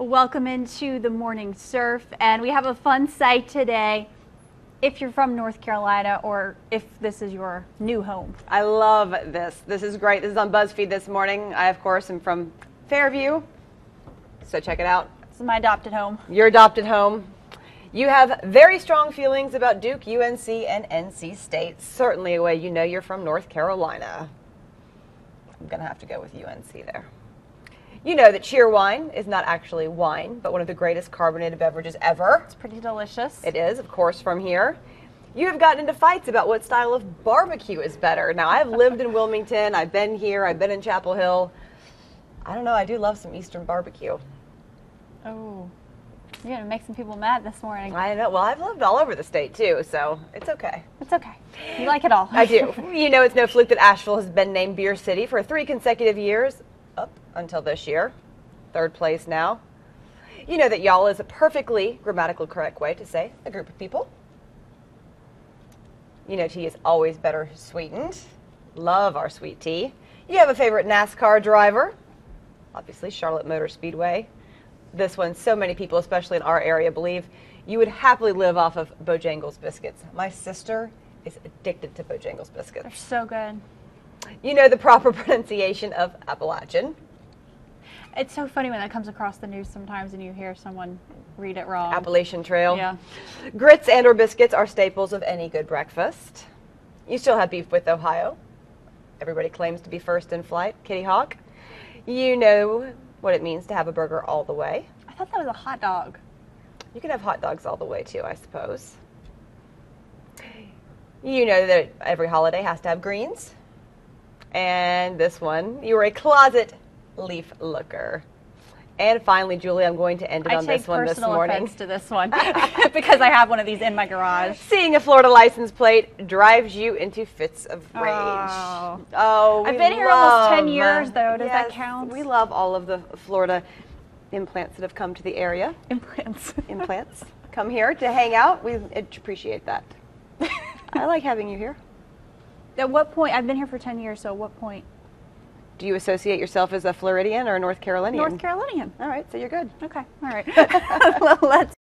Welcome into the morning surf, and we have a fun site today. If you're from North Carolina, or if this is your new home, I love this. This is great. This is on BuzzFeed this morning. I, of course, am from Fairview, so check it out. this is my adopted home. Your adopted home. You have very strong feelings about Duke, UNC, and NC State. Certainly a way you know you're from North Carolina. I'm going to have to go with UNC there. You know that Cheerwine is not actually wine, but one of the greatest carbonated beverages ever. It's pretty delicious. It is, of course, from here. You have gotten into fights about what style of barbecue is better. Now, I've lived in Wilmington, I've been here, I've been in Chapel Hill. I don't know, I do love some Eastern barbecue. Oh, you're gonna make some people mad this morning. I know, well, I've lived all over the state too, so it's okay. It's okay. You like it all. I do. you know, it's no fluke that Asheville has been named Beer City for three consecutive years, up until this year. Third place now. You know that y'all is a perfectly grammatically correct way to say a group of people. You know, tea is always better sweetened. Love our sweet tea. You have a favorite NASCAR driver, obviously Charlotte Motor Speedway. This one, so many people, especially in our area, believe you would happily live off of Bojangles biscuits. My sister is addicted to Bojangles biscuits. They're so good. You know the proper pronunciation of Appalachian. It's so funny when that comes across the news sometimes, and you hear someone read it wrong. Appalachian Trail. Yeah. Grits and or biscuits are staples of any good breakfast. You still have beef with Ohio. Everybody claims to be first in flight. Kitty Hawk. You know what it means to have a burger all the way. I thought that was a hot dog. You can have hot dogs all the way too, I suppose. You know that every holiday has to have greens. And this one, you are a closet leaf looker. And finally, Julie, I'm going to end it I on this one this personal morning. offense to this one because I have one of these in my garage. Seeing a Florida license plate drives you into fits of oh. rage. Oh. Oh, I've been here almost 10 years, though. Does that count? We love all of the Florida implants that have come to the area. Implants. Implants come here to hang out. We appreciate that. I like having you here. At what point? I've been here for 10 years, so at what point? Do you associate yourself as a Floridian or a North Carolinian? North Carolinian. All right, so you're good. Okay, all right. Well, Let's